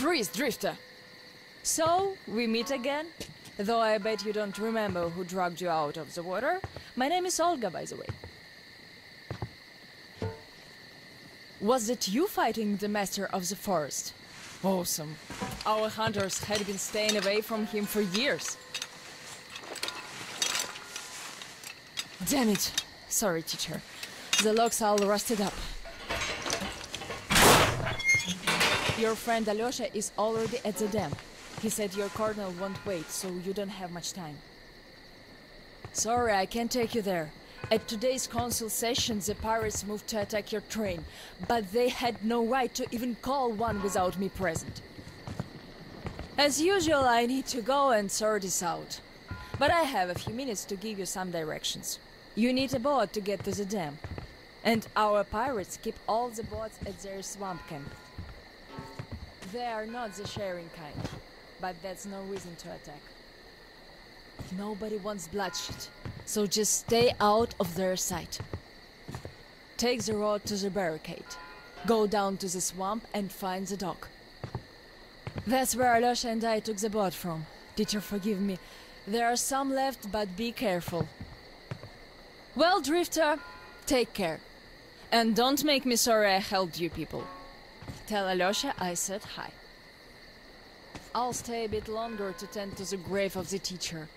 Freeze, Drifter! So, we meet again? Though I bet you don't remember who dragged you out of the water. My name is Olga, by the way. Was it you fighting the Master of the Forest? Awesome. Our hunters had been staying away from him for years. Damn it. Sorry, teacher. The lock's all rusted up. Your friend Alyosha is already at the dam. He said your colonel won't wait, so you don't have much time. Sorry, I can't take you there. At today's council session, the pirates moved to attack your train, but they had no right to even call one without me present. As usual, I need to go and sort this out. But I have a few minutes to give you some directions. You need a boat to get to the dam. And our pirates keep all the boats at their swamp camp. They are not the sharing kind, but that's no reason to attack. Nobody wants bloodshed, so just stay out of their sight. Take the road to the barricade. Go down to the swamp and find the dock. That's where Alyosha and I took the boat from. Teacher, forgive me. There are some left, but be careful. Well, Drifter, take care. And don't make me sorry I helped you people. Tell Alyosha I said hi. I'll stay a bit longer to tend to the grave of the teacher.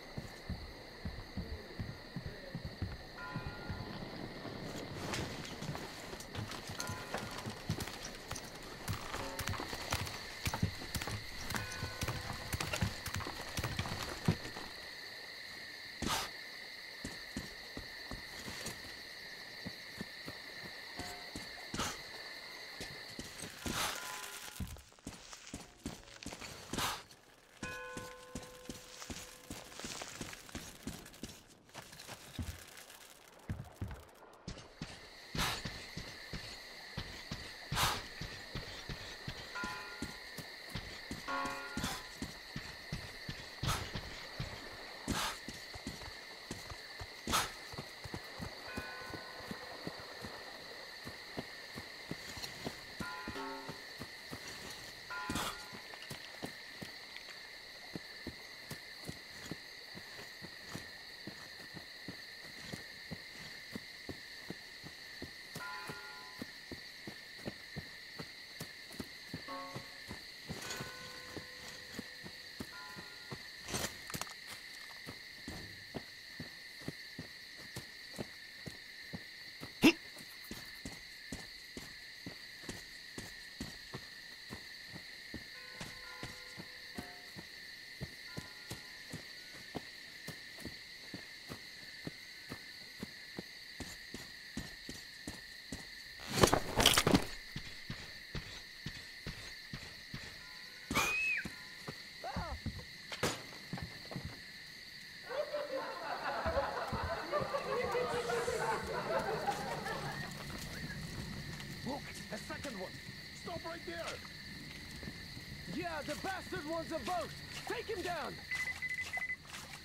Bastard wants a boat. Take him down.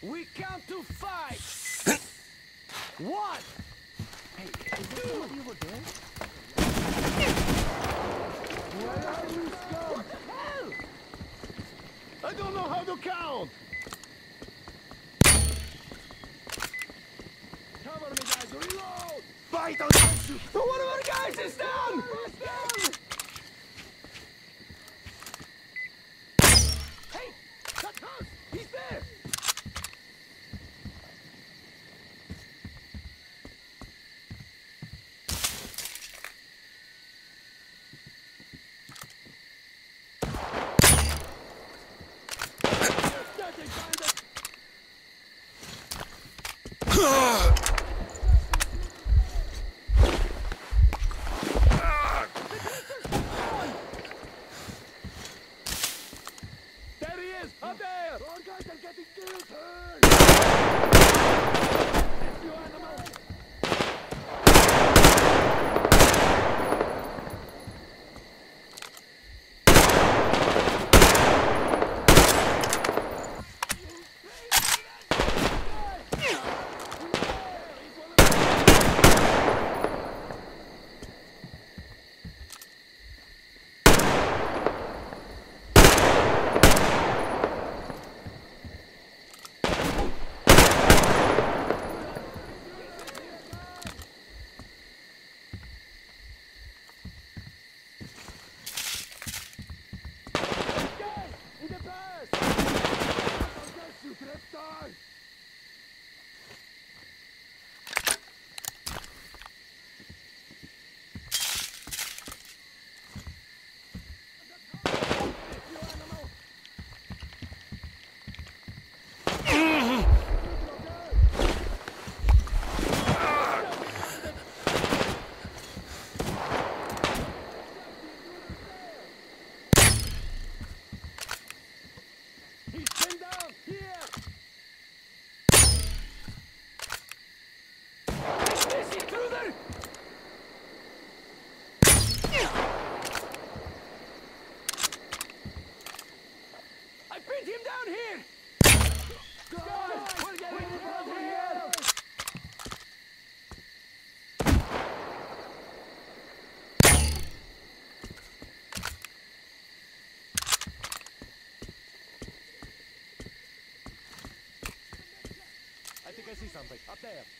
We count to five. one. Hey, is there somebody over there? Where are you, scum? What the hell? I don't know how to count. Cover me, guys. Reload. Fight on you. One of our guys is down. something. Up there.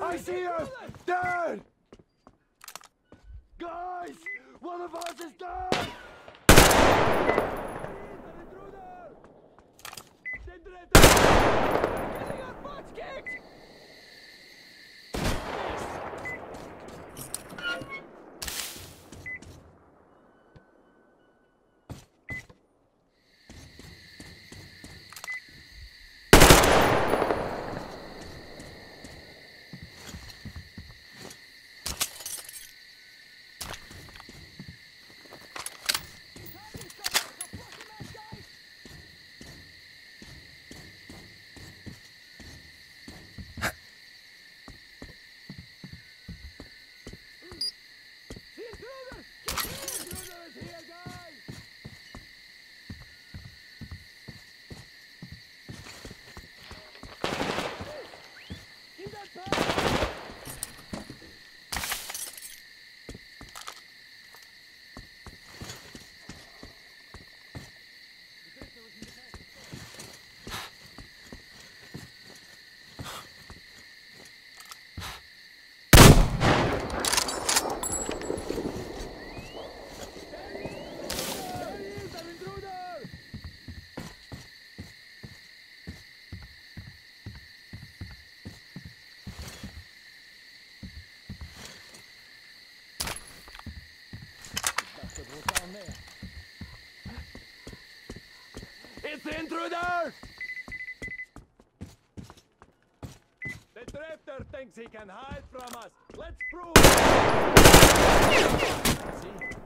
I see him! Dad. the intruder! The drifter thinks he can hide from us. Let's prove it!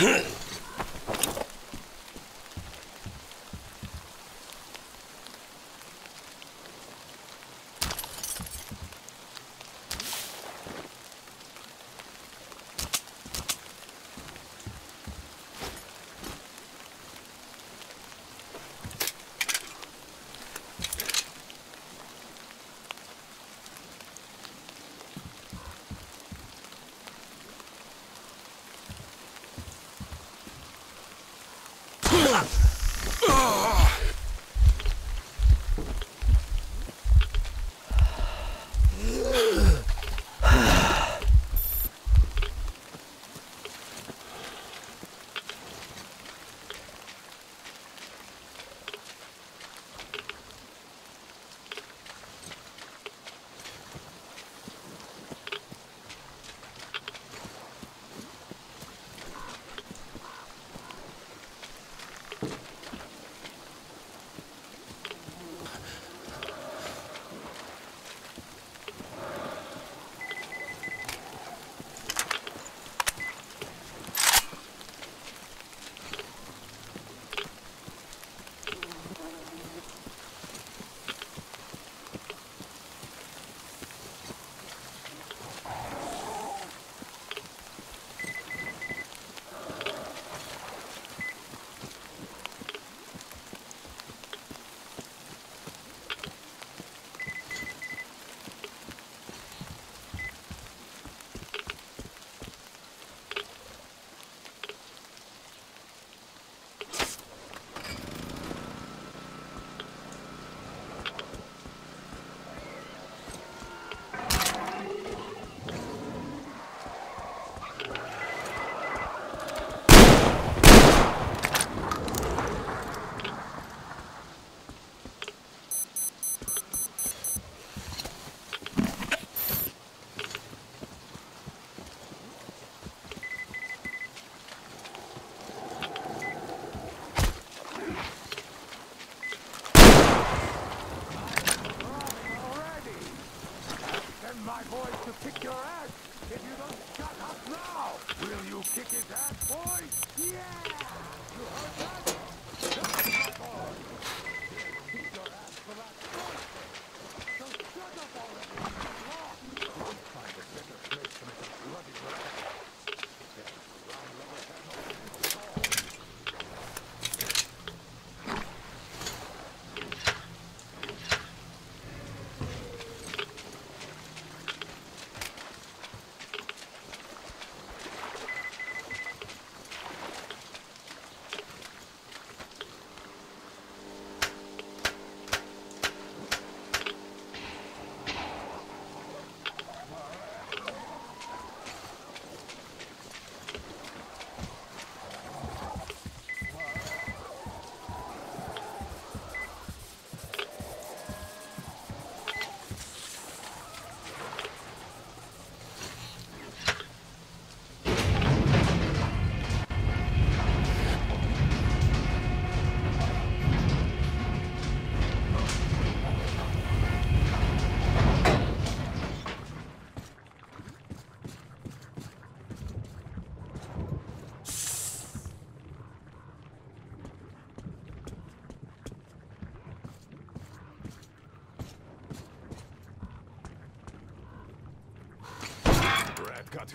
Huh.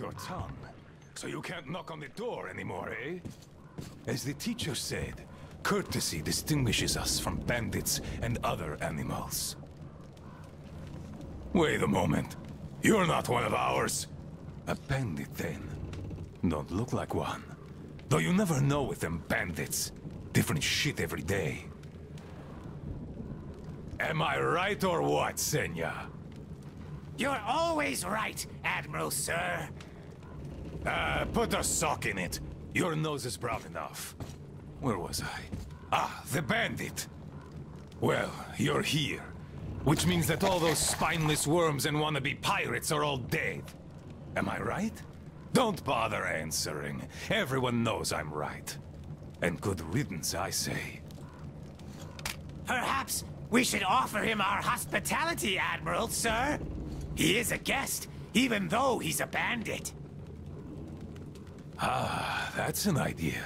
your tongue, so you can't knock on the door anymore, eh? As the teacher said, courtesy distinguishes us from bandits and other animals. Wait a moment. You're not one of ours. A bandit, then. Don't look like one. Though you never know with them bandits. Different shit every day. Am I right or what, Senya? You're always right, Admiral Sir. Uh, put a sock in it. Your nose is brown enough. Where was I? Ah, the bandit. Well, you're here. Which means that all those spineless worms and wannabe pirates are all dead. Am I right? Don't bother answering. Everyone knows I'm right. And good riddance, I say. Perhaps we should offer him our hospitality, Admiral Sir. He is a guest, even though he's a bandit. Ah, that's an idea.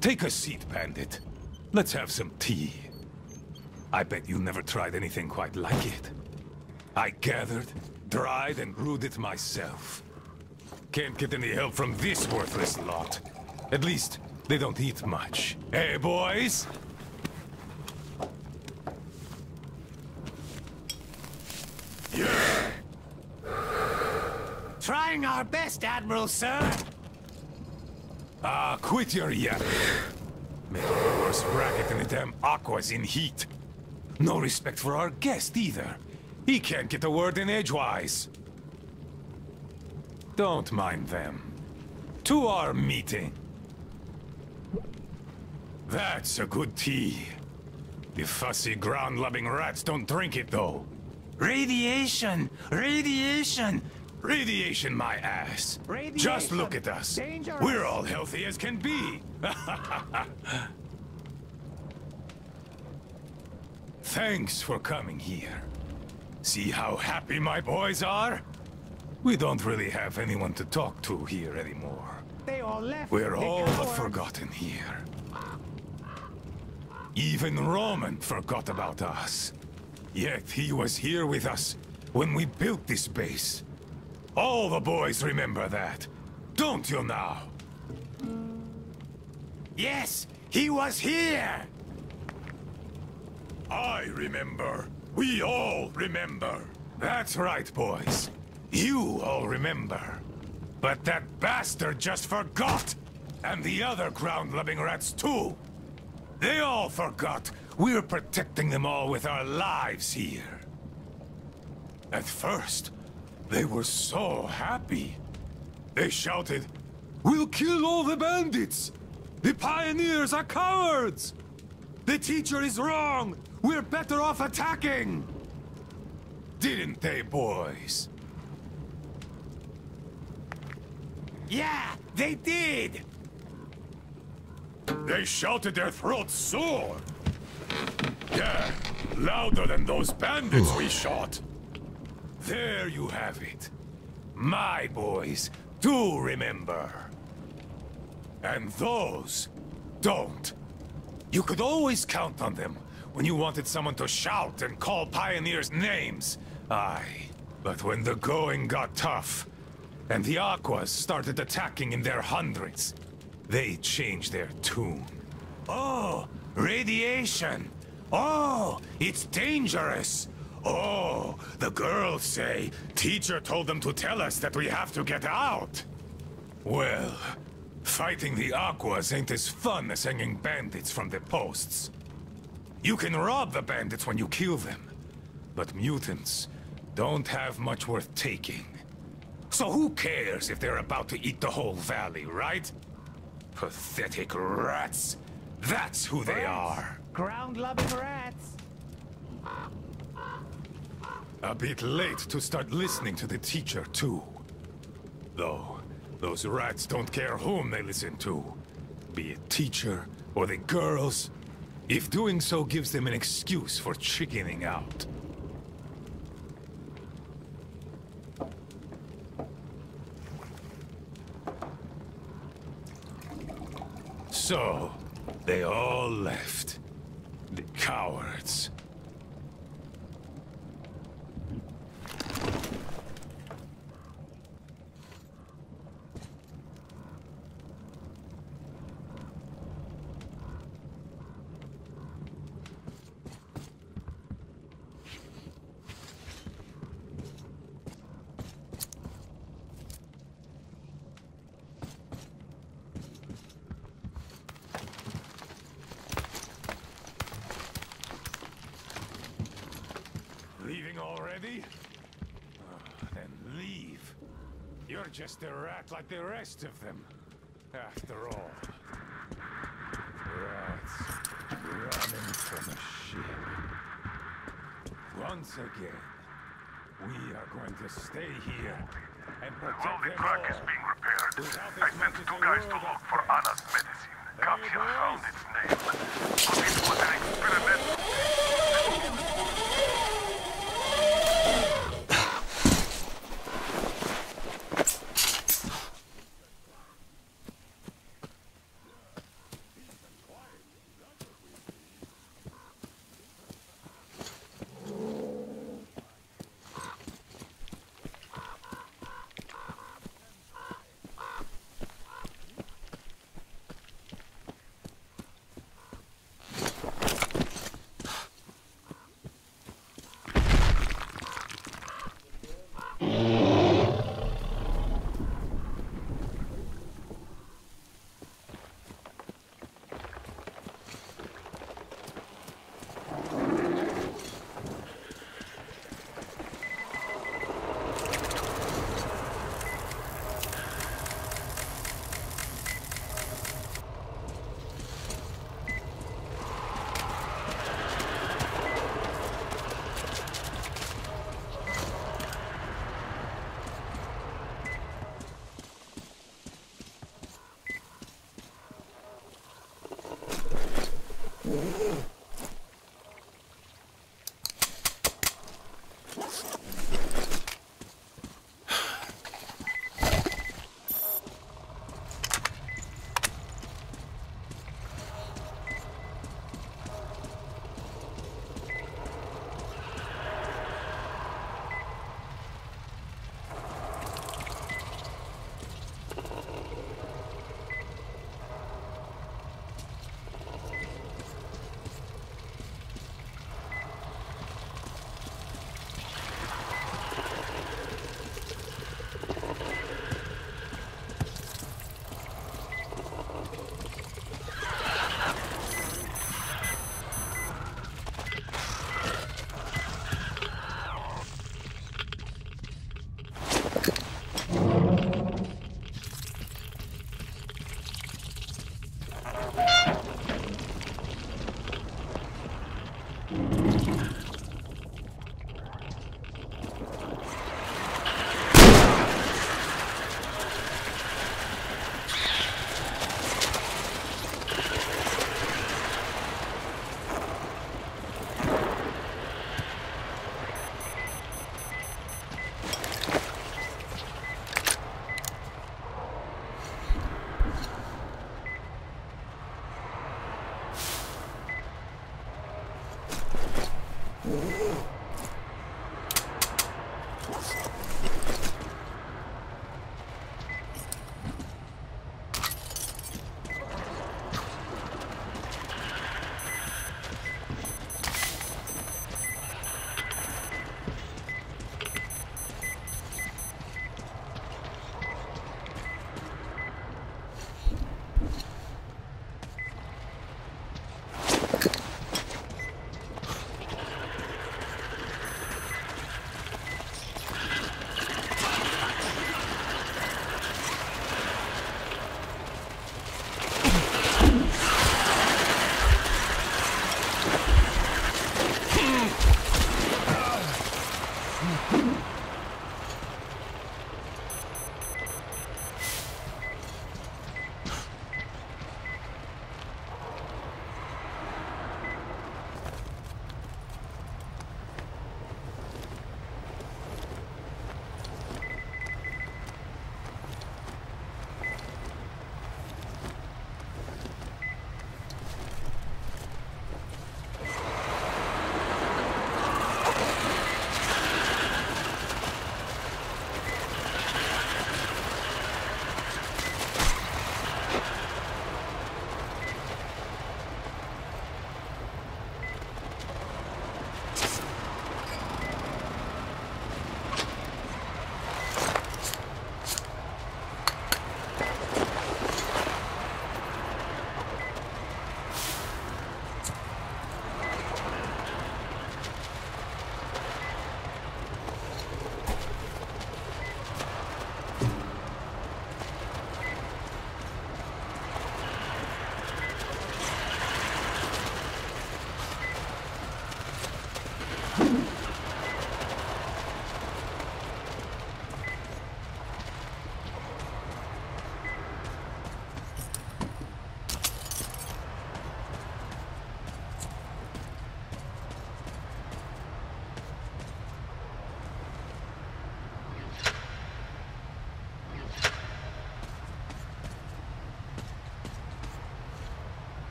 Take a seat, bandit. Let's have some tea. I bet you never tried anything quite like it. I gathered, dried, and brewed it myself. Can't get any help from this worthless lot. At least, they don't eat much. Hey, boys? Trying our best, Admiral Sir. Ah, quit your yapping. Making a worse racket than the damn Aqua's in heat. No respect for our guest, either. He can't get a word in edgewise. Don't mind them. To our meeting. That's a good tea. The fussy ground-loving rats don't drink it, though. Radiation! Radiation! Radiation, my ass. Just look at us. Dangerous. We're all healthy as can be. Thanks for coming here. See how happy my boys are? We don't really have anyone to talk to here anymore. They all left. We're the all but forgotten here. Even Roman forgot about us. Yet he was here with us when we built this base. All the boys remember that. Don't you now? Yes, he was here! I remember. We all remember. That's right, boys. You all remember. But that bastard just forgot! And the other ground-loving rats, too! They all forgot we're protecting them all with our lives here. At first, they were so happy. They shouted, We'll kill all the bandits! The pioneers are cowards! The teacher is wrong! We're better off attacking! Didn't they, boys? Yeah, they did! They shouted their throats sore! Yeah, louder than those bandits we shot! There you have it. My boys do remember. And those don't. You could always count on them when you wanted someone to shout and call pioneers names. Aye. But when the going got tough, and the Aquas started attacking in their hundreds, they changed their tune. Oh, radiation! Oh, it's dangerous! Oh, the girls say teacher told them to tell us that we have to get out. Well, fighting the Aquas ain't as fun as hanging bandits from the posts. You can rob the bandits when you kill them, but mutants don't have much worth taking. So who cares if they're about to eat the whole valley, right? Pathetic rats. That's who they are. Ground-loving rats. A bit late to start listening to the teacher, too. Though, those rats don't care whom they listen to. Be it teacher or the girls. If doing so gives them an excuse for chickening out. So, they all left. The cowards. Leaving already? Ah, then leave. You're just a rat the rest of them.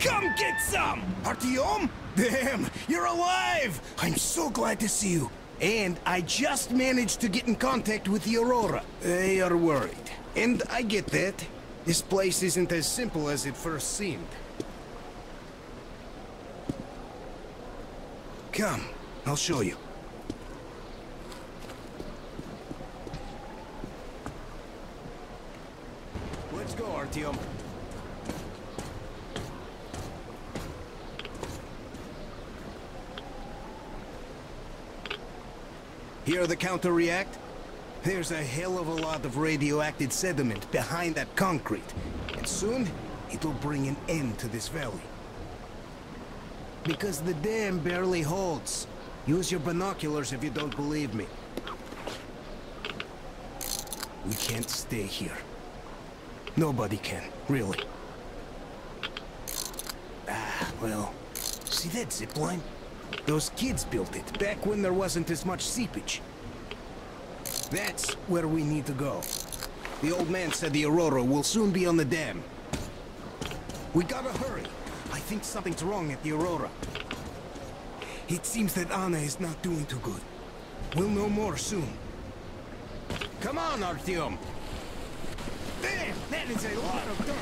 Come get some! Artyom? Damn, you're alive! I'm so glad to see you. And I just managed to get in contact with the Aurora. They are worried. And I get that. This place isn't as simple as it first seemed. Come, I'll show you. Let's go, Artyom. Hear the counter react? There's a hell of a lot of radioactive sediment behind that concrete. And soon, it'll bring an end to this valley. Because the dam barely holds. Use your binoculars if you don't believe me. We can't stay here. Nobody can, really. Ah, well, see that zip line? Those kids built it back when there wasn't as much seepage. That's where we need to go. The old man said the Aurora will soon be on the dam. We gotta hurry. I think something's wrong at the Aurora. It seems that Anna is not doing too good. We'll know more soon. Come on, Artyom! Damn, that is a lot of dirt!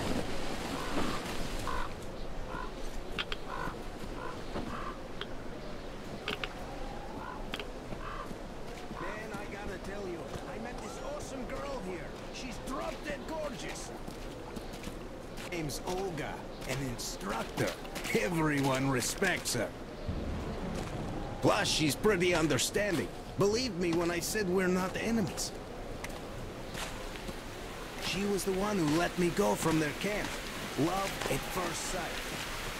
Man, I gotta tell you, I met this awesome girl here. She's drop dead gorgeous. Name's Olga, an instructor. Everyone respects her. Plus, she's pretty understanding. Believe me when I said we're not enemies. She was the one who let me go from their camp. Love at first sight.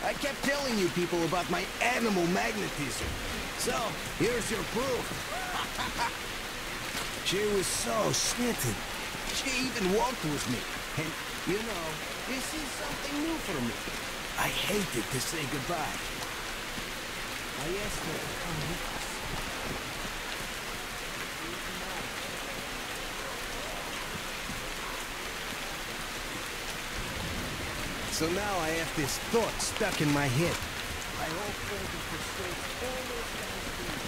I kept telling you people about my animal magnetism. So, here's your proof. she was so smitten. She even walked with me. And, you know, this is something new for me. I hated to say goodbye. I asked her to come with us. So now I have this thought stuck in my head. I hope all those guys to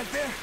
You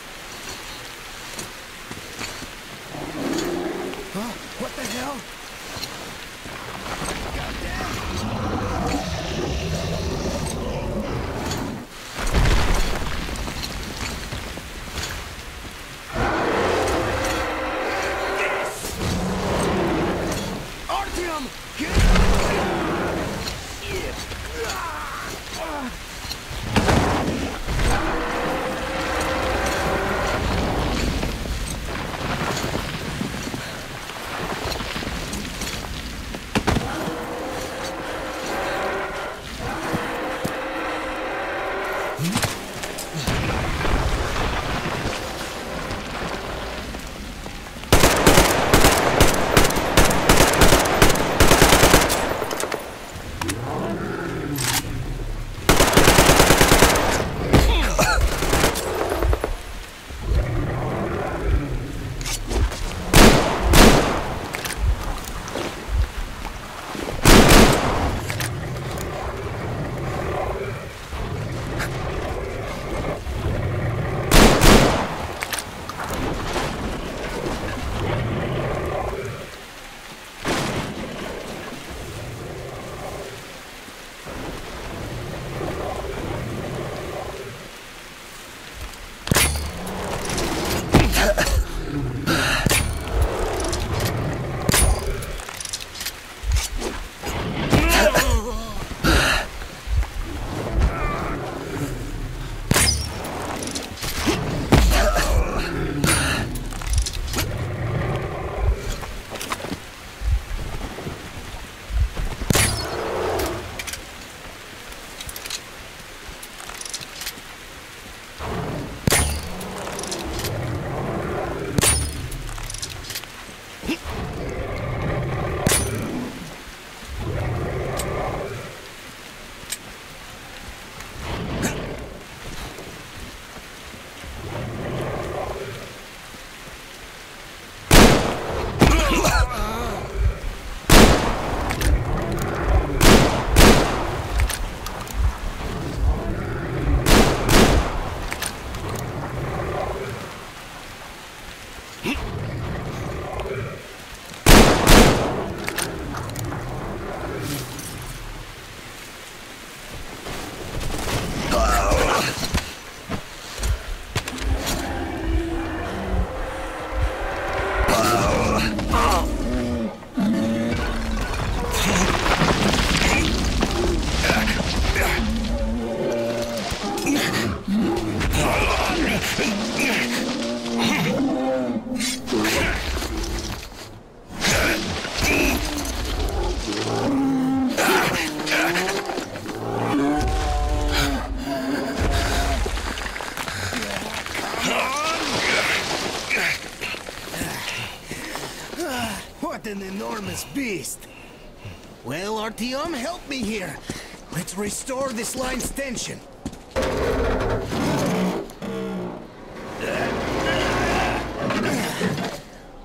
restore this line's tension.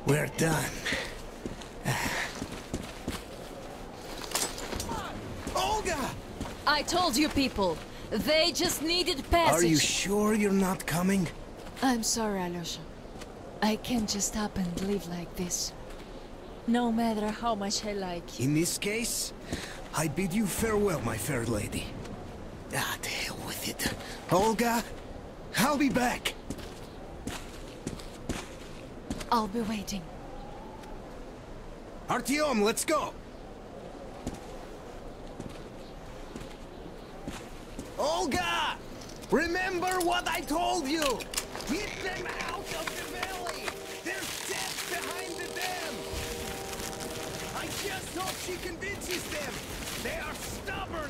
We're done. Olga! I told you people. They just needed passage. Are you sure you're not coming? I'm sorry, Alyosha. I can't just up and live like this. No matter how much I like you. In this case, I bid you farewell, my fair lady. Ah, to hell with it. Olga, I'll be back. I'll be waiting. Artyom, let's go. Olga! Remember what I told you! Get them out of the valley! There's death behind the dam! I just hope she convinces them!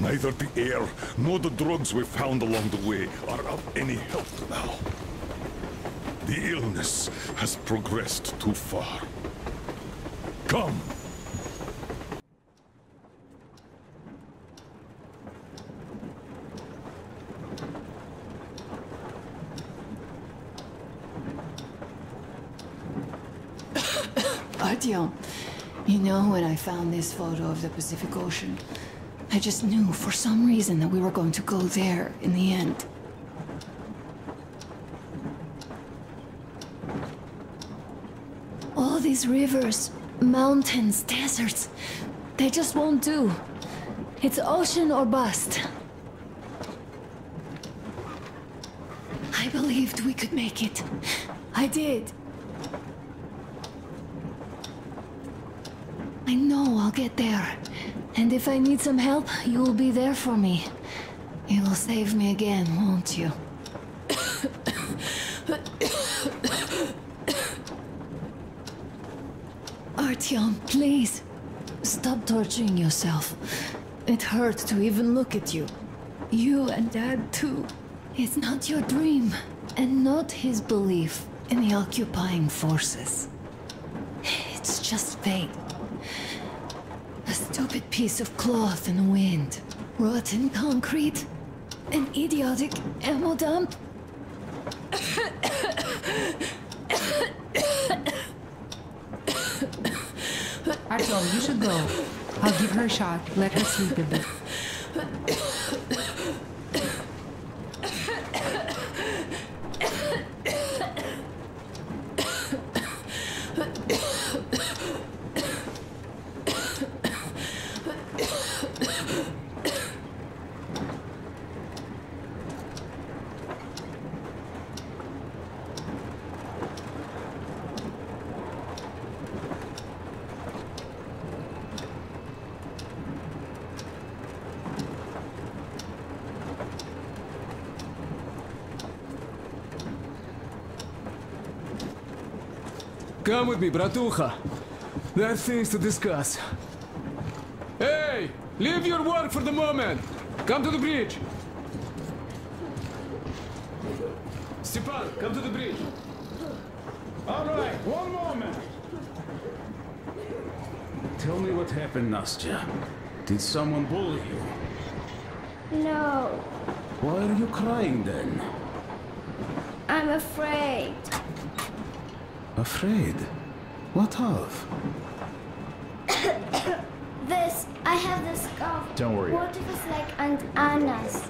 Neither the air nor the drugs we found along the way are of any help now. The illness has progressed too far. Come! Artyom, you know when I found this photo of the Pacific Ocean, I just knew for some reason that we were going to go there in the end. All these rivers, mountains, deserts, they just won't do. It's ocean or bust. I believed we could make it. I did. I know I'll get there. And if I need some help, you will be there for me. You will save me again, won't you? Artyom, please. Stop torturing yourself. It hurts to even look at you. You and Dad, too. It's not your dream, and not his belief in the occupying forces. It's just fate. Stupid piece of cloth in the wind. Rotten concrete. An idiotic ammo dump. Artyom, you should go. I'll give her a shot. Let her sleep a bit. Come with me, bratucha. There are things to discuss. Hey! Leave your work for the moment! Come to the bridge! Stepan, come to the bridge! All right, one moment. Tell me what happened, Nastya. Did someone bully you? No, Why are you crying then? I'm afraid. Afraid? What of? This, I have this scarf. Don't worry. What if it's like Aunt Anna's?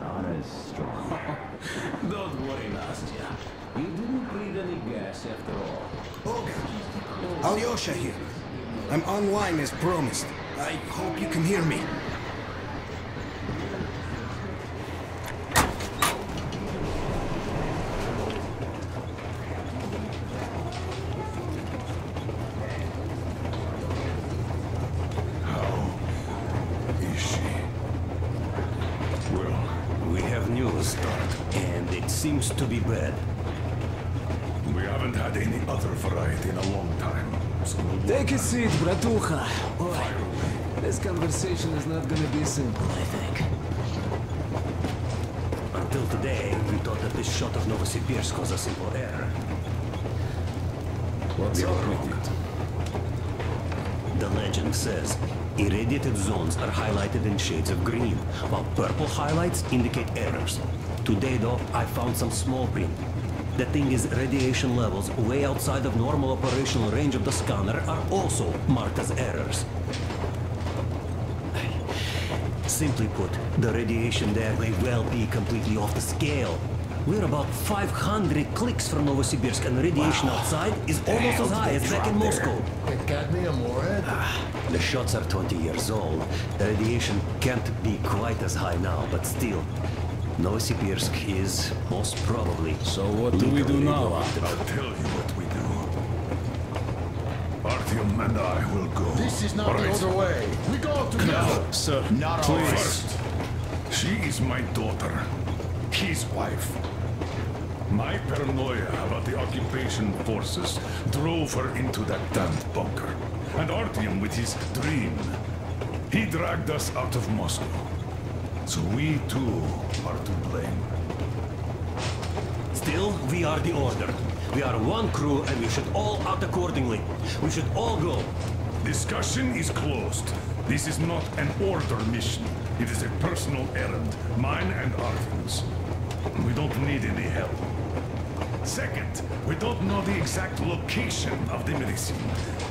Anna's strong. Don't worry, Nastya. You didn't breathe any gas after all. Olga, Alyosha here. I'm online as promised. I hope you can hear me. Conversation is not gonna be simple, I think. Until today, we thought that this shot of Novosibirsk was a simple error. What's We up were with wrong. it? The legend says irradiated zones are highlighted in shades of green, while purple highlights indicate errors. Today, though, I found some small print. The thing is, radiation levels way outside of normal operational range of the scanner are also marked as errors. Simply put, the radiation there may well be completely off the scale. We're about 500 clicks from Novosibirsk, and the radiation outside is almost as high as back in Moscow. The cadmium or it? The shots are 20 years old. The radiation can't be quite as high now, but still. Novosibirsk is most probably. So what do we do now? I'll tell you what we and I will go. This is not All the other way. We go together. sir. Not please. always. First, she is my daughter. His wife. My paranoia about the occupation forces drove her into that damned bunker. And Artyom with his dream. He dragged us out of Moscow. So we too are to blame. Still, we are the order. We are one crew and we should all act accordingly. We should all go. Discussion is closed. This is not an order mission. It is a personal errand, mine and Artyom's. We don't need any help. Second, we don't know the exact location of the medicine.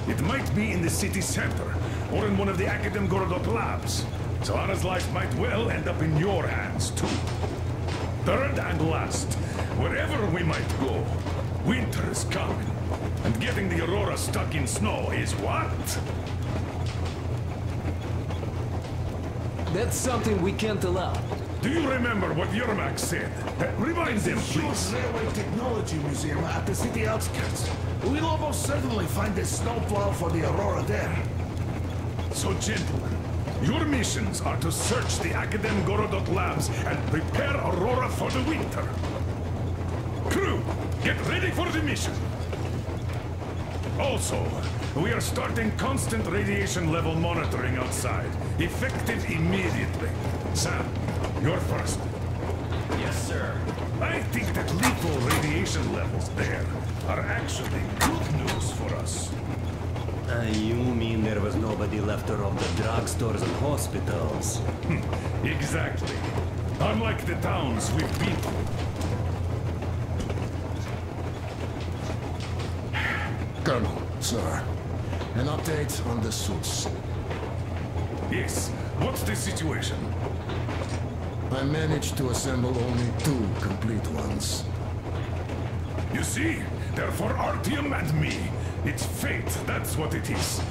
It might be in the city center, or in one of the Akadem Gorodok labs. So life might well end up in your hands, too. Third and last, wherever we might go, winter is coming. And getting the Aurora stuck in snow is what? That's something we can't allow. Do you remember what Yermak said? Uh, Remind them, please. Railway Technology Museum at the city outskirts. We'll almost certainly find a snowplow for the Aurora there. So, gentlemen, your missions are to search the Akadem Gorodok labs and prepare Aurora for the winter. Crew, get ready for the mission. Also, we are starting constant radiation level monitoring outside, effective immediately. Sam, you're first. Yes, sir. I think that lethal radiation levels there are actually good news for us. Uh, you mean there was nobody left to rob the drugstores and hospitals? Exactly. Unlike the towns we've been to. Colonel, sir. An update on the suits. Yes. What's the situation? I managed to assemble only two complete ones. You see, they're for Artyom and me. It's fate, that's what it is.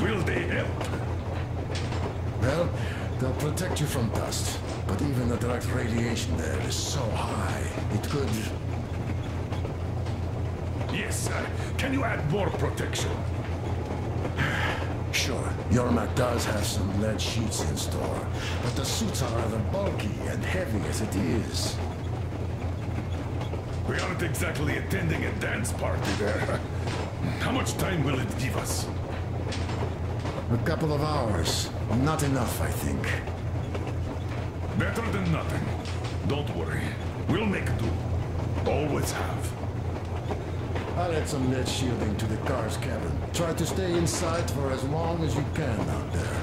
Will they help? Well, they'll protect you from dust. But even the direct radiation there is so high, it could... Yes, uh, can you add more protection? Sure, Yermak does have some lead sheets in store, but the suits are rather bulky and heavy as it is. We aren't exactly attending a dance party there. How much time will it give us? A couple of hours. Not enough, I think. Better than nothing. Don't worry. We'll make do. Always have. I'll add some lead shielding to the car's cabin. Try to stay inside for as long as you can out there.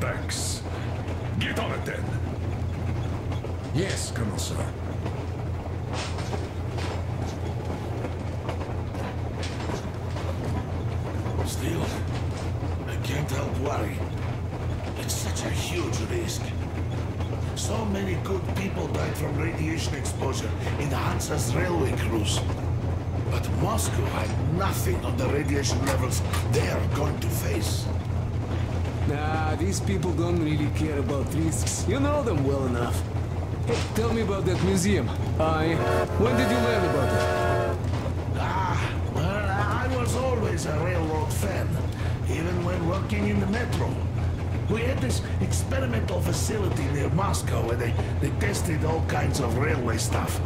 Thanks. Get on it then. Yes, Colonel, sir. Still, I can't help worry. It's such a huge risk. So many good people died from radiation exposure in the Hansa's railway crews. Moscow had nothing on the radiation levels they are going to face. Nah, these people don't really care about risks. You know them well enough. Hey, tell me about that museum. I... When did you learn about it? Ah, well, I was always a railroad fan, even when working in the metro. We had this experimental facility near Moscow where they, they tested all kinds of railway stuff.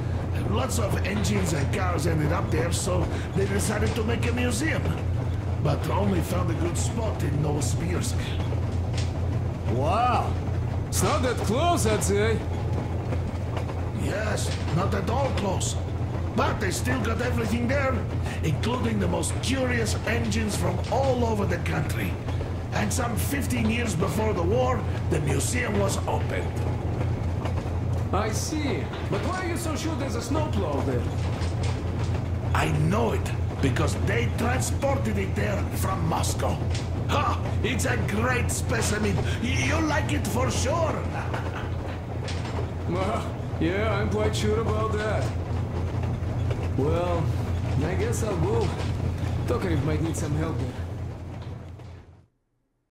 Lots of engines and cars ended up there, so they decided to make a museum. But only found a good spot in Novosibirsk. Wow. It's not that close, I'd say. Yes, not at all close. But they still got everything there, including the most curious engines from all over the country. And some 15 years before the war, the museum was opened. I see. But why are you so sure there's a snowplow there? I know it, because they transported it there from Moscow. Ha! It's a great specimen. You'll like it for sure. Well, yeah, I'm quite sure about that. Well, I guess I'll go. Tokarev might need some help there.